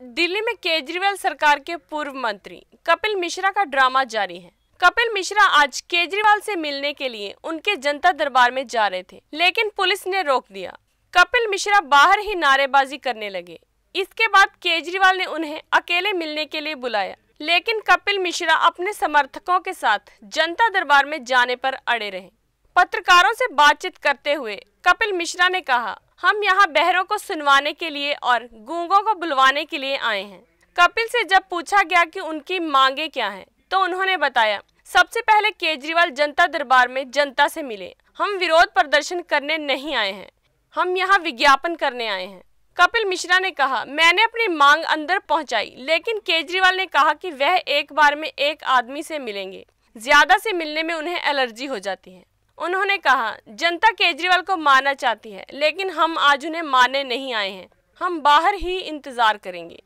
दिल्ली में केजरीवाल सरकार के पूर्व मंत्री कपिल मिश्रा का ड्रामा जारी है। कपिल मिश्रा आज केजरीवाल से मिलने के लिए उनके जनता दरबार में जा रहे थे, लेकिन पुलिस ने रोक दिया। कपिल मिश्रा बाहर ही नारेबाजी करने लगे। इसके बाद केजरीवाल ने उन्हें अकेले मिलने के लिए बुलाया, लेकिन कपिल मिश्रा अपने समर्थकों के साथ जनता दरबार में जाने पर अड़े रहे। पत्रकारों से बातचीत करते हुए कपिल मिश्रा ने कहा हम यहाँ बहरों को सुनवाने के लिए और गूंगों को बुलवाने के लिए आए हैं। कपिल से जब पूछा गया कि उनकी मांगे क्या हैं, तो उन्होंने बताया सबसे पहले केजरीवाल जनता दरबार में जनता से मिले। हम विरोध प्रदर्शन करने नहीं आए हैं। हम यहाँ विज्ञापन करने आए हैं। कपिल मिश्रा ने कहा मैंने अपनी मांग अंदर पहुंचाई लेकिन केजरीवाल ने कहा कि वह एक बार में एक आदमी से मिलेंगे। ज़्यादा से मिलने में उन्हें एलर्जी हो जाती है। उन्होंने कहा, जनता केजरीवाल को मारना चाहती है, लेकिन हम आज उन्हें मारने नहीं आए हैं। हम बाहर ही इंतज़ार करेंगे।